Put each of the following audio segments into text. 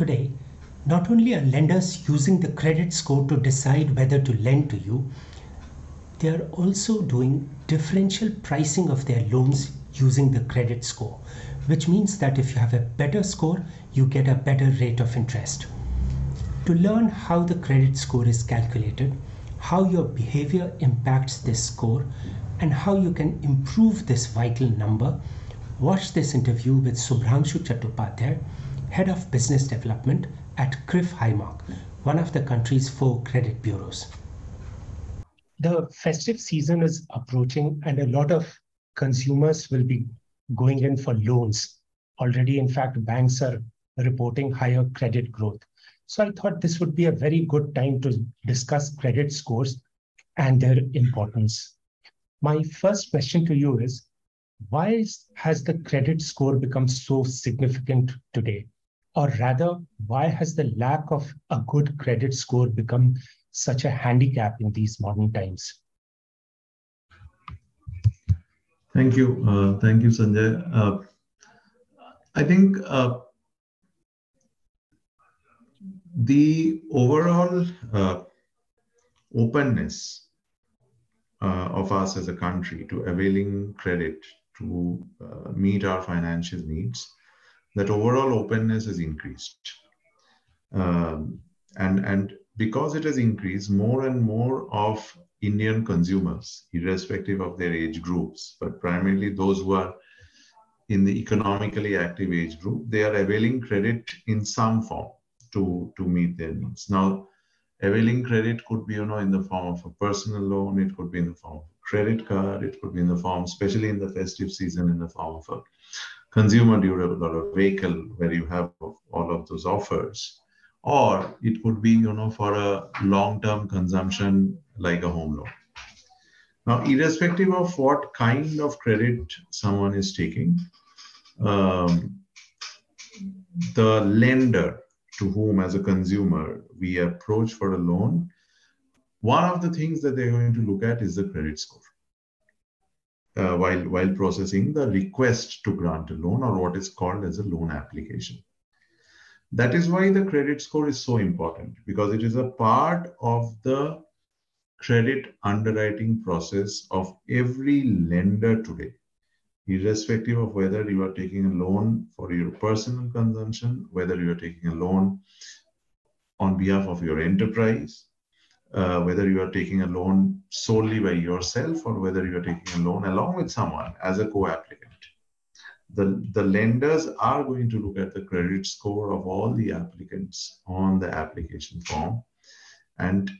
Today, not only are lenders using the credit score to decide whether to lend to you, they are also doing differential pricing of their loans using the credit score, which means that if you have a better score, you get a better rate of interest. To learn how the credit score is calculated, how your behavior impacts this score, and how you can improve this vital number, watch this interview with Subhrangshu Chattopadhyay, Head of Business Development at CRIF High Mark, one of the country's four credit bureaus. The festive season is approaching, and a lot of consumers will be going in for loans. Already, in fact, banks are reporting higher credit growth. So I thought this would be a very good time to discuss credit scores and their importance. My first question to you is why has the credit score become so significant today? Or rather, why has the lack of a good credit score become such a handicap in these modern times? Thank you. Uh, thank you, Sanjay. Uh, I think uh, the overall uh, openness uh, of us as a country to availing credit to uh, meet our financial needs, that overall openness has increased. Um, and, and because it has increased, more and more of Indian consumers, irrespective of their age groups, but primarily those who are in the economically active age group, they are availing credit in some form to, to meet their needs. Now, availing credit could be, you know, in the form of a personal loan, it could be in the form of a credit card, it could be in the form, especially in the festive season, in the form of a consumer durable or a vehicle where you have all of those offers or it could be you know for a long term consumption like a home loan. Now irrespective of what kind of credit someone is taking um, the lender to whom as a consumer we approach for a loan one of the things that they're going to look at is the credit score uh, while while processing the request to grant a loan or what is called as a loan application. That is why the credit score is so important because it is a part of the credit underwriting process of every lender today, irrespective of whether you are taking a loan for your personal consumption, whether you are taking a loan on behalf of your enterprise, uh, whether you are taking a loan solely by yourself or whether you are taking a loan along with someone as a co-applicant the, the lenders are going to look at the credit score of all the applicants on the application form and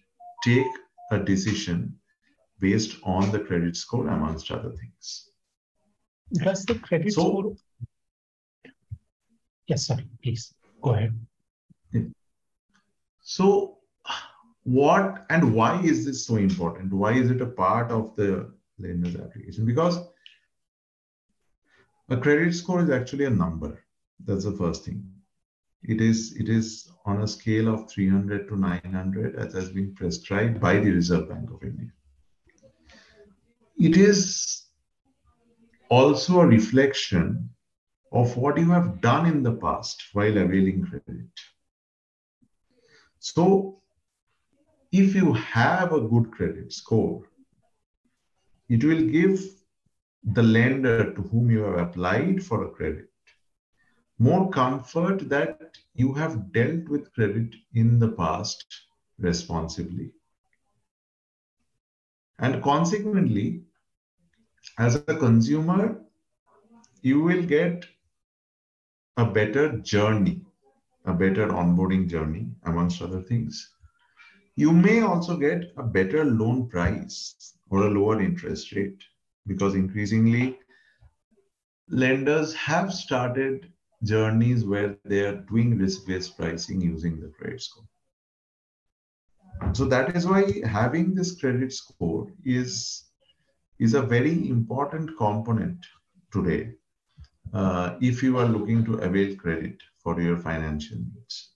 take a decision based on the credit score amongst other things. Does the credit so, score? Yes, sorry, please go ahead. So, what and why is this so important? Why is it a part of the lender's application? Because a credit score is actually a number. That's the first thing. It is it is on a scale of 300 to 900 as has been prescribed by the Reserve Bank of India. It is also a reflection of what you have done in the past while availing credit. So, if you have a good credit score, it will give the lender to whom you have applied for a credit more comfort that you have dealt with credit in the past responsibly. And consequently, as a consumer, you will get a better journey, a better onboarding journey, amongst other things. You may also get a better loan price or a lower interest rate because increasingly lenders have started journeys where they are doing risk-based pricing using the credit score. So that is why having this credit score is, is a very important component today uh, if you are looking to avail credit for your financial needs.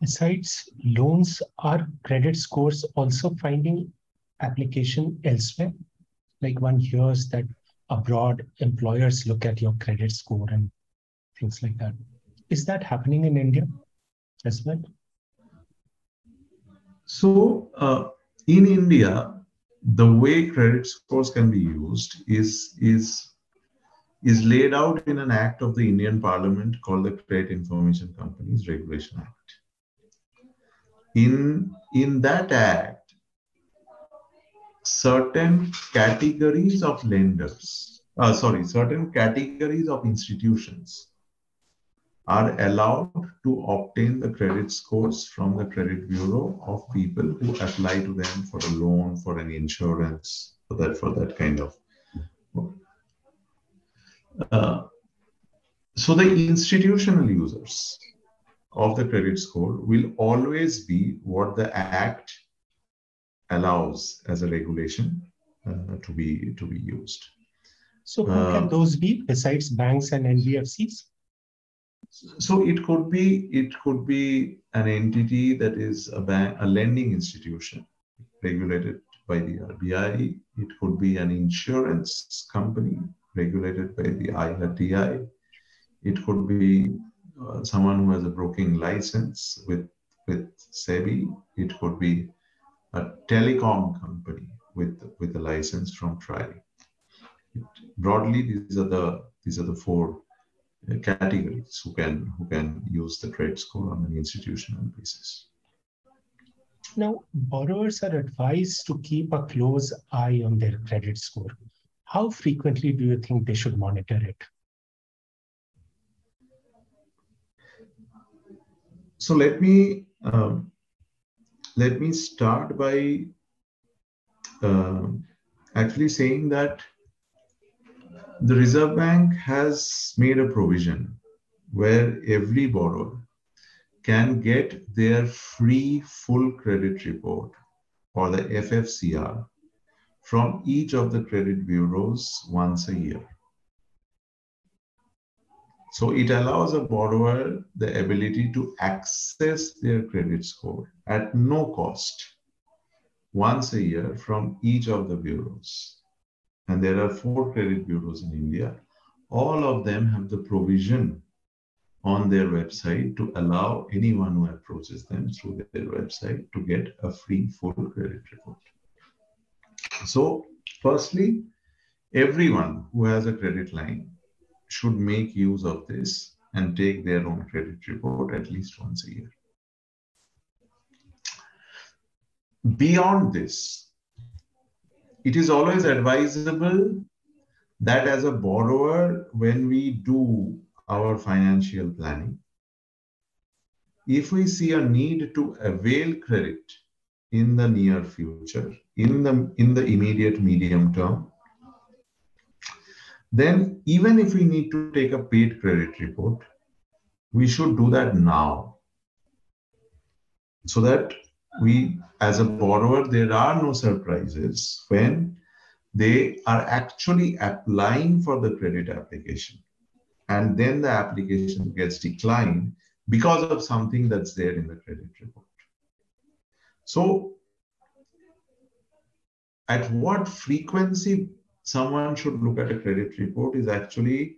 Besides loans, are credit scores also finding application elsewhere? like one hears that abroad employers look at your credit score and things like that is that happening in India as well? So uh, in India, the way credit scores can be used is is is laid out in an act of the Indian Parliament called the Credit Information Companies Regulation Act. In, in that act, certain categories of lenders, uh, sorry, certain categories of institutions are allowed to obtain the credit scores from the credit bureau of people who apply to them for a loan, for an insurance, for that, for that kind of. Uh, so the institutional users of the credit score will always be what the act allows as a regulation uh, to be to be used. So who uh, can those be besides banks and NBFCs? So it could be it could be an entity that is a bank, a lending institution regulated by the RBI. It could be an insurance company regulated by the IRDAI. It could be uh, someone who has a broking license with with SEBI. It could be a telecom company with with a license from TRAI. broadly, these are the these are the four categories who can who can use the credit score on an institutional basis. Now, borrowers are advised to keep a close eye on their credit score. How frequently do you think they should monitor it? So let me um, let me start by uh, actually saying that the Reserve Bank has made a provision where every borrower can get their free full credit report or the FFCR from each of the credit bureaus once a year. So it allows a borrower the ability to access their credit score at no cost once a year from each of the bureaus and there are four credit bureaus in India. All of them have the provision on their website to allow anyone who approaches them through their website to get a free full credit report. So, firstly, everyone who has a credit line should make use of this and take their own credit report at least once a year. Beyond this, it is always advisable that as a borrower, when we do our financial planning, if we see a need to avail credit in the near future, in the, in the immediate medium term, then even if we need to take a paid credit report, we should do that now so that we, as a borrower, there are no surprises when they are actually applying for the credit application. And then the application gets declined because of something that's there in the credit report. So, at what frequency someone should look at a credit report is actually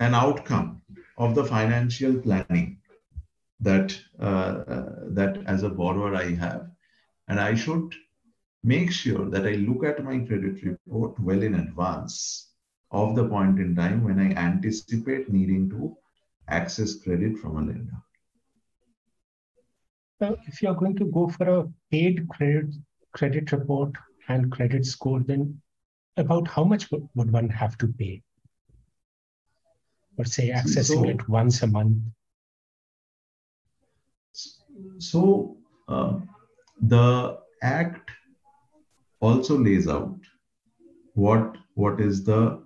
an outcome of the financial planning that uh, that as a borrower I have, and I should make sure that I look at my credit report well in advance of the point in time when I anticipate needing to access credit from a lender. Now, if you're going to go for a paid credit credit report and credit score, then about how much would, would one have to pay? Or say accessing so, it once a month? So uh, the act also lays out what what is the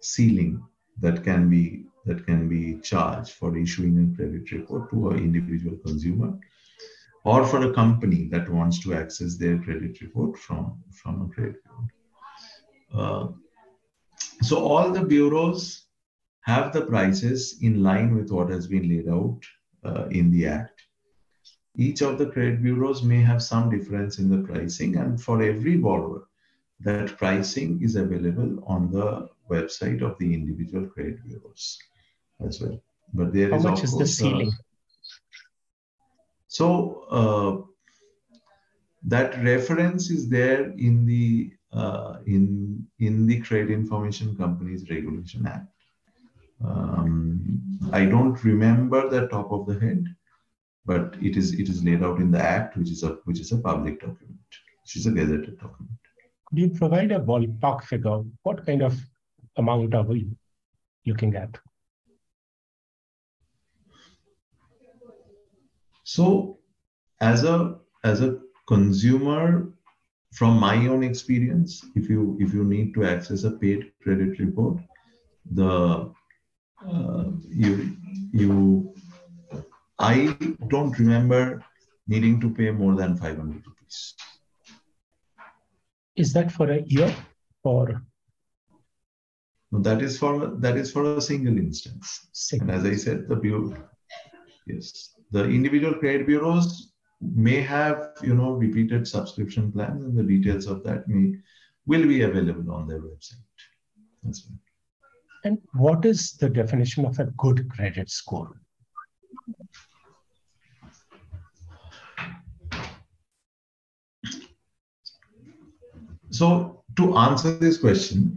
ceiling that can be that can be charged for issuing a credit report to an individual consumer or for a company that wants to access their credit report from, from a credit bureau. Uh, so all the bureaus have the prices in line with what has been laid out uh, in the act. Each of the credit bureaus may have some difference in the pricing, and for every borrower, that pricing is available on the website of the individual credit bureaus as well. But there How is much is the uh, ceiling? So uh, that reference is there in the uh, in in the Credit Information Companies Regulation Act. Um, I don't remember the top of the head, but it is it is laid out in the Act, which is a which is a public document, which is a gazetted document. Could you provide a ballpark figure? What kind of amount are we looking at? So, as a as a consumer, from my own experience, if you if you need to access a paid credit report, the uh, you you I don't remember needing to pay more than 500 rupees. Is that for a year or? No, that is for that is for a single instance. Single. And as I said, the bureau, yes, the individual credit bureaus may have you know repeated subscription plans, and the details of that may will be available on their website. That's right. And what is the definition of a good credit score? So, to answer this question,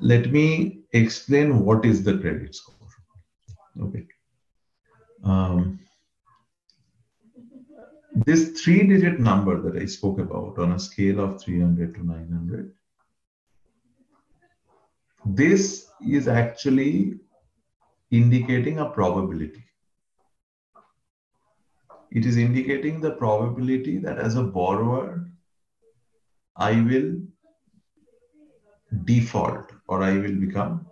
let me explain what is the credit score. Okay. Um, this three digit number that I spoke about on a scale of 300 to 900, this is actually indicating a probability. It is indicating the probability that as a borrower, I will default or I will become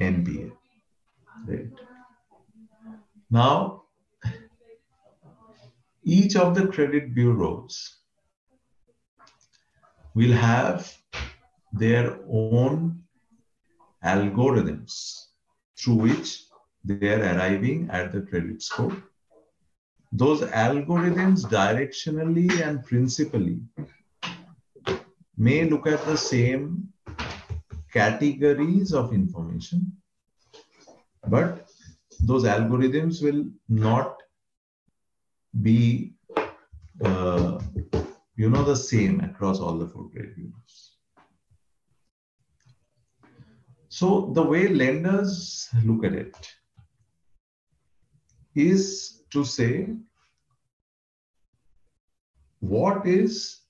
NPA. Right. Now, each of the credit bureaus will have their own algorithms through which they are arriving at the credit score. Those algorithms directionally and principally may look at the same categories of information, but those algorithms will not be, uh, you know, the same across all the four credit bureaus. So the way lenders look at it is to say, what is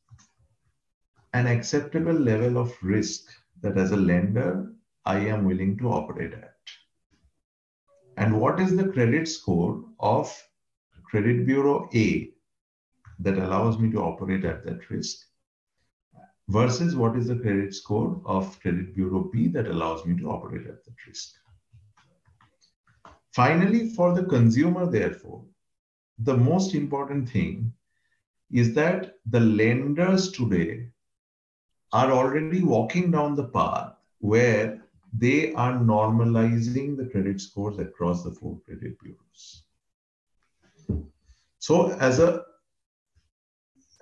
an acceptable level of risk that as a lender I am willing to operate at? And what is the credit score of credit bureau A that allows me to operate at that risk versus what is the credit score of credit bureau B that allows me to operate at that risk? Finally, for the consumer, therefore, the most important thing is that the lenders today are already walking down the path where they are normalizing the credit scores across the four credit bureaus. So as a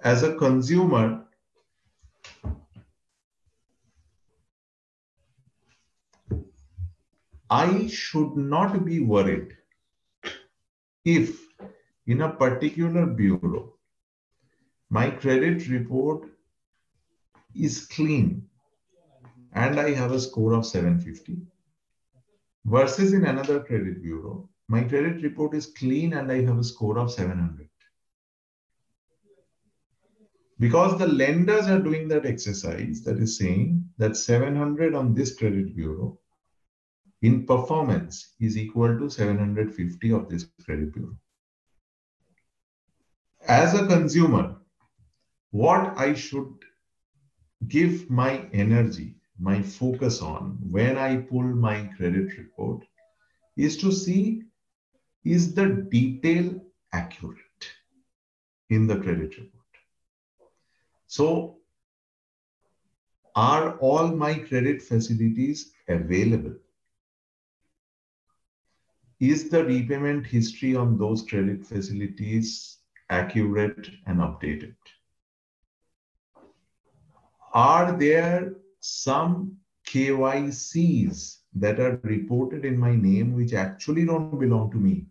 as a consumer, I should not be worried if in a particular bureau my credit report is clean and I have a score of 750 versus in another credit bureau, my credit report is clean and I have a score of 700. Because the lenders are doing that exercise that is saying that 700 on this credit bureau in performance is equal to 750 of this credit bureau. As a consumer, what I should give my energy, my focus on when I pull my credit report is to see is the detail accurate in the credit report. So, are all my credit facilities available? Is the repayment history on those credit facilities accurate and updated? Are there some KYCs that are reported in my name which actually don't belong to me?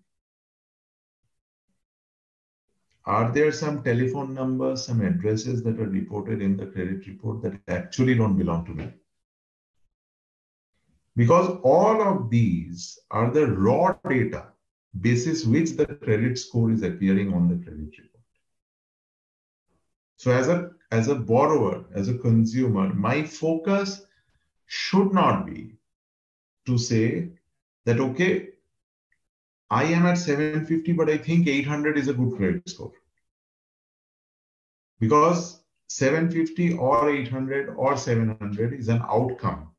Are there some telephone numbers, some addresses that are reported in the credit report that actually don't belong to me? Because all of these are the raw data basis which the credit score is appearing on the credit report. So as a, as a borrower, as a consumer, my focus should not be to say that, okay, I am at 750, but I think 800 is a good credit score. Because 750 or 800 or 700 is an outcome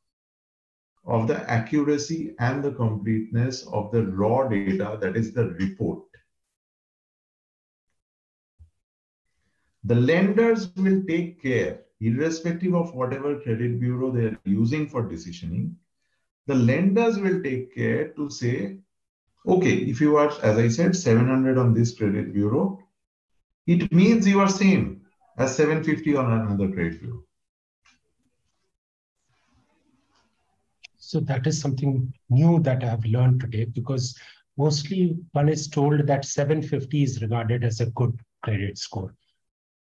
of the accuracy and the completeness of the raw data, that is the report. The lenders will take care, irrespective of whatever credit bureau they are using for decisioning, the lenders will take care to say, okay, if you are, as I said, 700 on this credit bureau, it means you are same as 750 on another credit bureau. So that is something new that I have learned today because mostly one is told that 750 is regarded as a good credit score.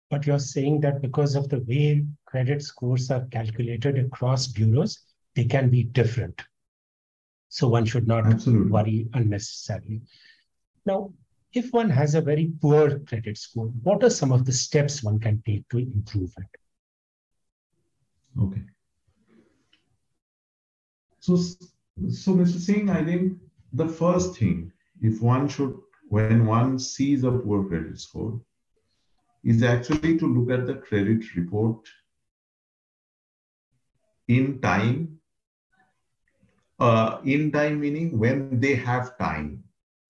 But you're saying that because of the way credit scores are calculated across bureaus, they can be different. So one should not Absolutely. worry unnecessarily. Now, if one has a very poor credit score, what are some of the steps one can take to improve it? Okay. So, so Mr. Singh, I think the first thing, if one should, when one sees a poor credit score, is actually to look at the credit report in time uh, in time meaning when they have time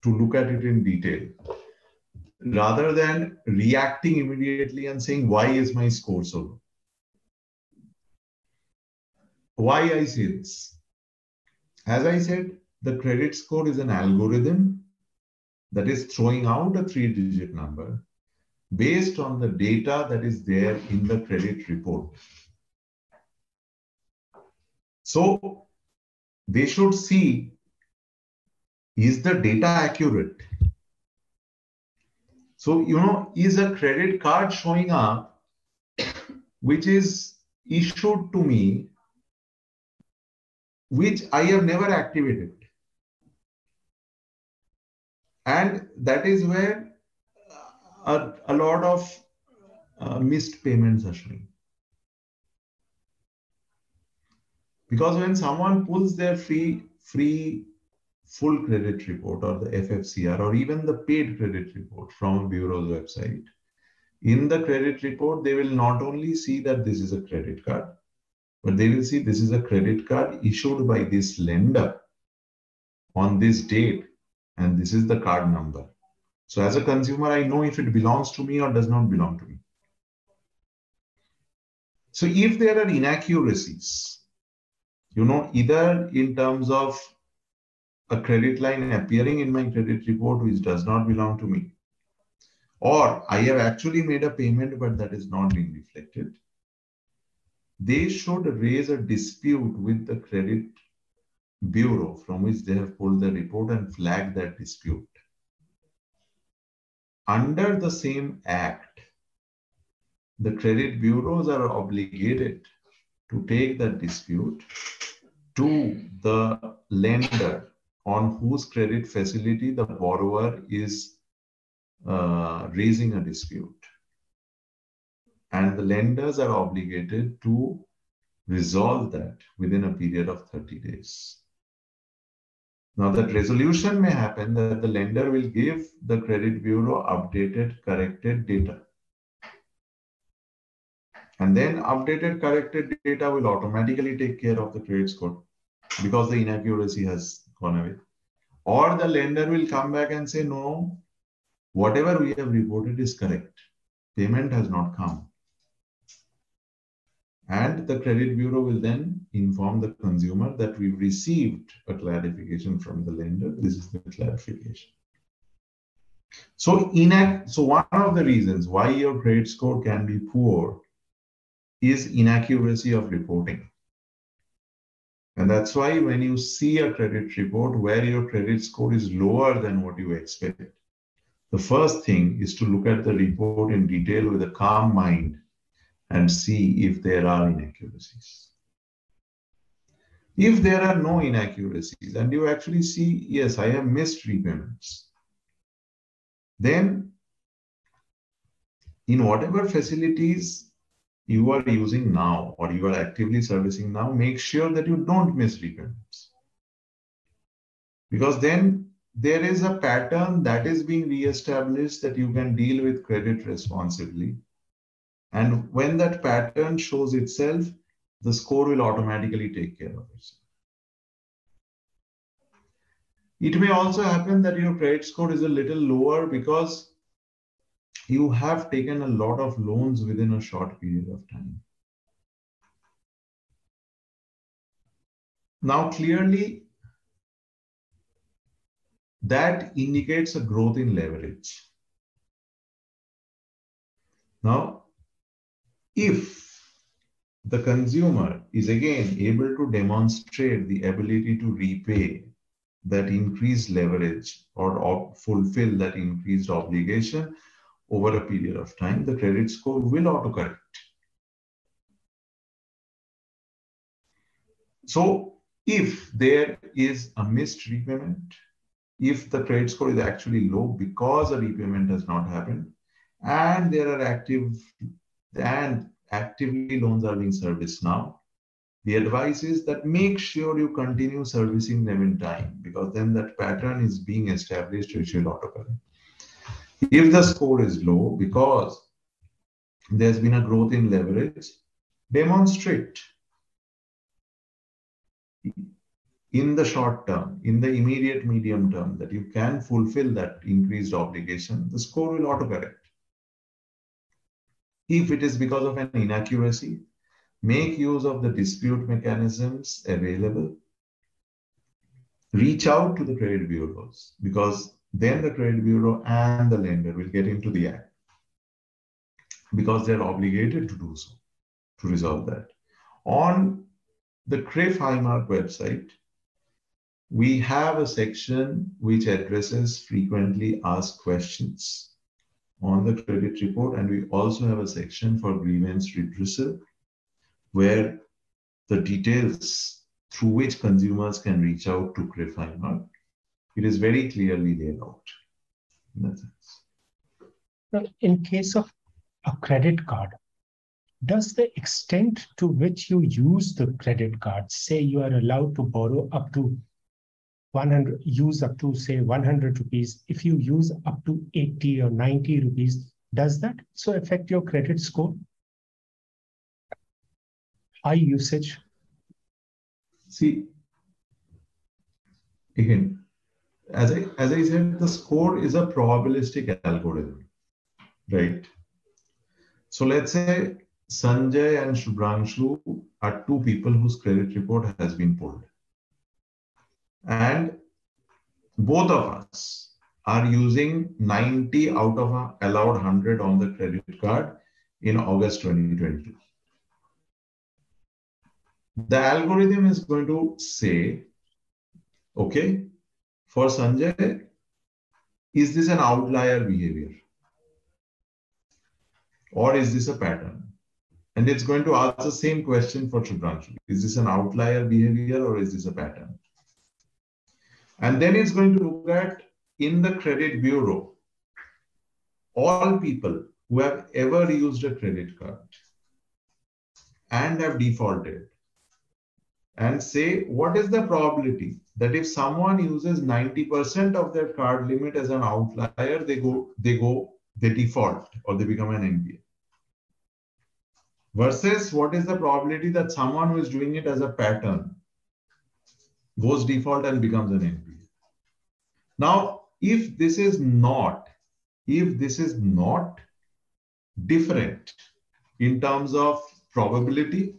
to look at it in detail rather than reacting immediately and saying why is my score so low? Why i say this? As i said the credit score is an algorithm that is throwing out a three digit number based on the data that is there in the credit report. So they should see is the data accurate? So, you know, is a credit card showing up which is issued to me, which I have never activated? And that is where a, a lot of uh, missed payments are showing. Because when someone pulls their free, free full credit report or the FFCR or even the paid credit report from a bureau's website, in the credit report, they will not only see that this is a credit card, but they will see this is a credit card issued by this lender on this date, and this is the card number. So as a consumer, I know if it belongs to me or does not belong to me. So if there are inaccuracies, you know, either in terms of a credit line appearing in my credit report which does not belong to me, or I have actually made a payment but that is not being reflected, they should raise a dispute with the credit bureau from which they have pulled the report and flag that dispute. Under the same act, the credit bureaus are obligated to take the dispute to the lender on whose credit facility the borrower is uh, raising a dispute. And the lenders are obligated to resolve that within a period of 30 days. Now, that resolution may happen that the lender will give the credit bureau updated, corrected data. And then updated corrected data will automatically take care of the credit score because the inaccuracy has gone away. Or the lender will come back and say, no, whatever we have reported is correct. Payment has not come. And the credit bureau will then inform the consumer that we've received a clarification from the lender. This is the clarification. So, inac- so one of the reasons why your credit score can be poor is inaccuracy of reporting. And that's why when you see a credit report where your credit score is lower than what you expect, the first thing is to look at the report in detail with a calm mind and see if there are inaccuracies. If there are no inaccuracies and you actually see, yes, I have missed repayments, then in whatever facilities you are using now or you are actively servicing now, make sure that you don't miss repayments. Because then there is a pattern that is being re-established that you can deal with credit responsibly. And when that pattern shows itself, the score will automatically take care of itself. It may also happen that your credit score is a little lower because you have taken a lot of loans within a short period of time. Now, clearly, that indicates a growth in leverage. Now, if the consumer is again able to demonstrate the ability to repay that increased leverage or fulfill that increased obligation over a period of time, the credit score will autocorrect. So if there is a missed repayment, if the credit score is actually low because a repayment has not happened, and there are active and actively loans are being serviced now, the advice is that make sure you continue servicing them in time because then that pattern is being established which will autocorrect. If the score is low because there's been a growth in leverage, demonstrate in the short term, in the immediate medium term, that you can fulfill that increased obligation, the score will autocorrect. If it is because of an inaccuracy, make use of the dispute mechanisms available. Reach out to the credit bureaus because then the credit bureau and the lender will get into the act because they're obligated to do so to resolve that. On the CRIF High Mark website, we have a section which addresses frequently asked questions on the credit report, and we also have a section for grievance redressal where the details through which consumers can reach out to CRIF High Mark it is very clearly laid out in that sense. Now, in case of a credit card, does the extent to which you use the credit card, say you are allowed to borrow up to 100, use up to say 100 rupees, if you use up to 80 or 90 rupees, does that so affect your credit score? High usage? See, again, as I as I said, the score is a probabilistic algorithm, right? So let's say Sanjay and Subhrangshu are two people whose credit report has been pulled. And both of us are using 90 out of allowed 100 on the credit card in August 2022. The algorithm is going to say, okay, for Sanjay, is this an outlier behavior? Or is this a pattern? And it's going to ask the same question for Subhrangshu. Is this an outlier behavior or is this a pattern? And then it's going to look at in the credit bureau, all people who have ever used a credit card and have defaulted and say what is the probability that if someone uses 90% of their card limit as an outlier, they go, they go, they default or they become an NPA. Versus what is the probability that someone who is doing it as a pattern goes default and becomes an NPA. Now, if this is not, if this is not different in terms of probability,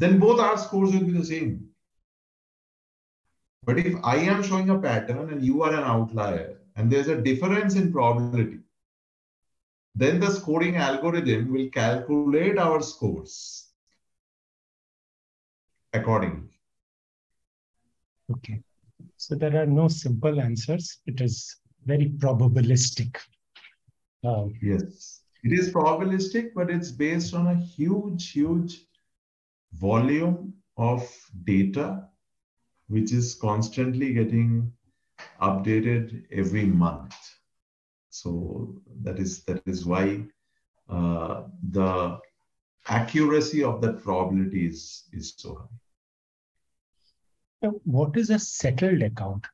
then both our scores will be the same. But if I am showing a pattern and you are an outlier and there's a difference in probability, then the scoring algorithm will calculate our scores accordingly. Okay. So there are no simple answers. It is very probabilistic. Um, yes, it is probabilistic, but it's based on a huge, huge volume of data, which is constantly getting updated every month. So that is that is why uh, the accuracy of that probability is, is so high. Now, what is a settled account?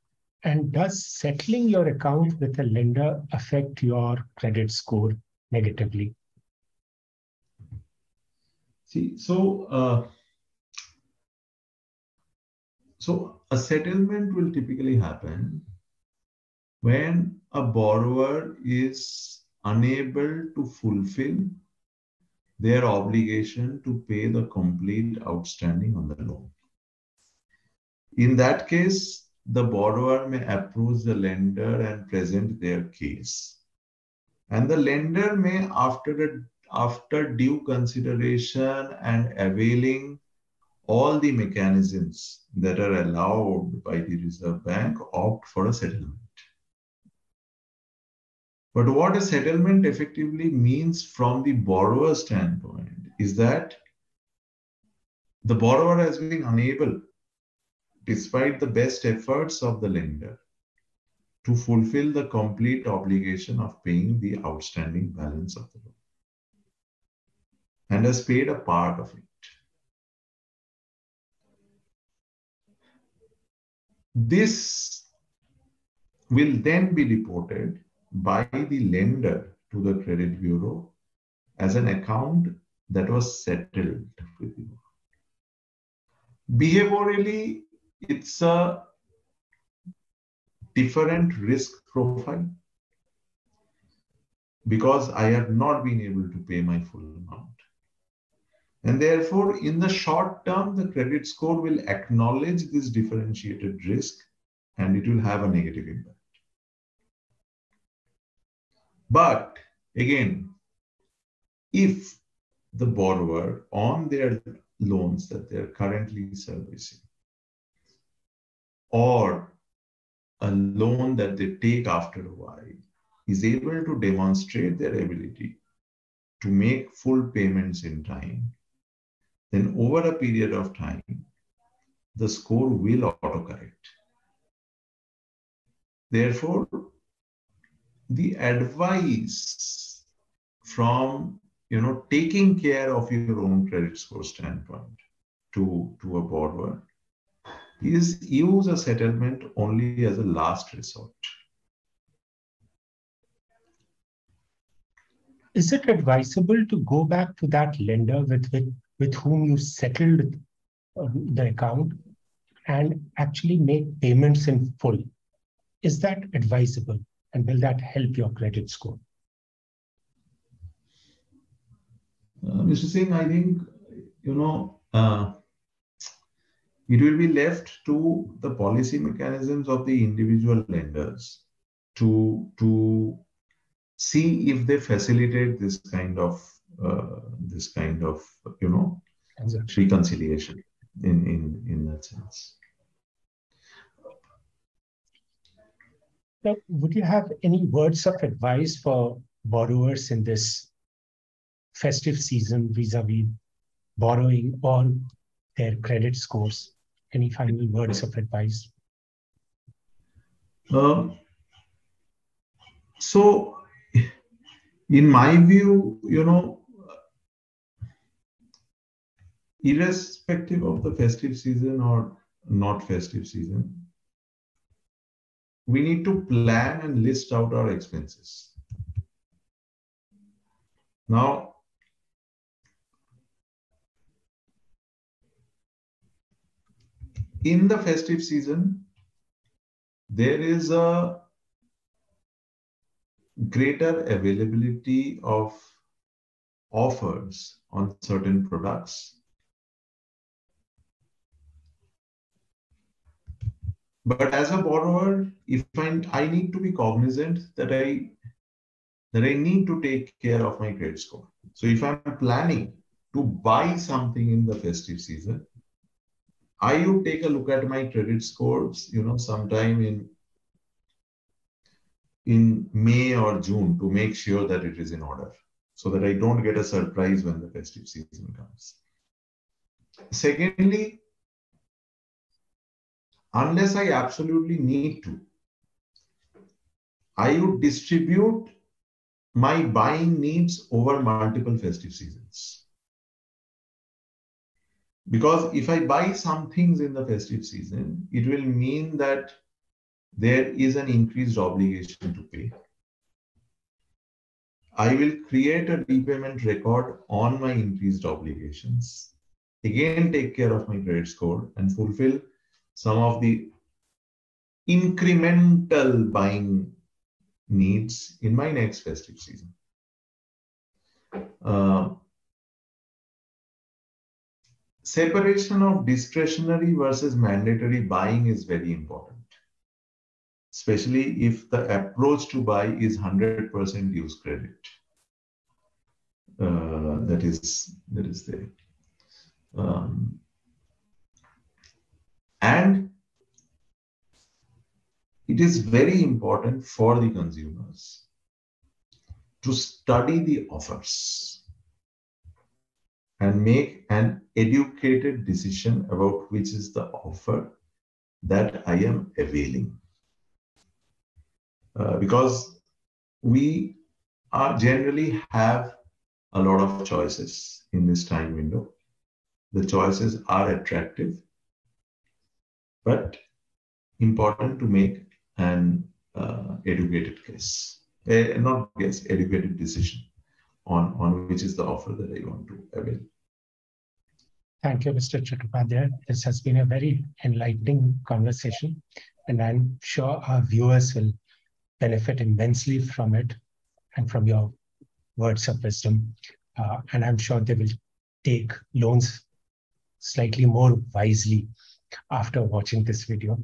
And does settling your account with a lender affect your credit score negatively? See, so uh, so a settlement will typically happen when a borrower is unable to fulfill their obligation to pay the complete outstanding on the loan. In that case, the borrower may approach the lender and present their case. And the lender may, after, a, after due consideration and availing all the mechanisms that are allowed by the Reserve Bank, opt for a settlement. But what a settlement effectively means from the borrower standpoint is that the borrower has been unable, despite the best efforts of the lender, to fulfill the complete obligation of paying the outstanding balance of the loan and has paid a part of it. This will then be reported by the lender to the credit bureau as an account that was settled with you. Behaviorally, it's a different risk profile because I have not been able to pay my full amount. And therefore, in the short term, the credit score will acknowledge this differentiated risk and it will have a negative impact. But again, if the borrower on their loans that they're currently servicing or a loan that they take after a while is able to demonstrate their ability to make full payments in time, then over a period of time, the score will autocorrect. Therefore, the advice from you know taking care of your own credit score standpoint to to a borrower is use a settlement only as a last resort is it advisable to go back to that lender with with, with whom you settled uh, the account and actually make payments in full is that advisable and will that help your credit score? Uh, Mr. Singh, I think, you know, uh, it will be left to the policy mechanisms of the individual lenders to, to see if they facilitate this kind of this kind of you know exactly. reconciliation in, in in that sense. Now, would you have any words of advice for borrowers in this festive season vis-a-vis borrowing or their credit scores? Any final words of advice? Um, so, in my view, you know, irrespective of the festive season or not festive season, we need to plan and list out our expenses. Now, in the festive season, there is a greater availability of offers on certain products But as a borrower, if I, I need to be cognizant that I that I need to take care of my credit score. So if I'm planning to buy something in the festive season, I would take a look at my credit scores, you know, sometime in in May or June to make sure that it is in order so that I don't get a surprise when the festive season comes. Secondly, unless I absolutely need to, I would distribute my buying needs over multiple festive seasons. Because if I buy some things in the festive season, it will mean that there is an increased obligation to pay. I will create a repayment record on my increased obligations. Again, take care of my credit score and fulfill some of the incremental buying needs in my next festive season. Uh, separation of discretionary versus mandatory buying is very important especially if the approach to buy is 100% use credit. Uh, that is that is there. Um, and it is very important for the consumers to study the offers and make an educated decision about which is the offer that I am availing. Uh, because we are generally have a lot of choices in this time window. The choices are attractive, but important to make an uh, educated guess, uh, not guess, educated decision on, on which is the offer that I want to avail. Thank you, Mr. Chattopadhyay. This has been a very enlightening conversation, and I'm sure our viewers will benefit immensely from it and from your words of wisdom. Uh, and I'm sure they will take loans slightly more wisely after watching this video.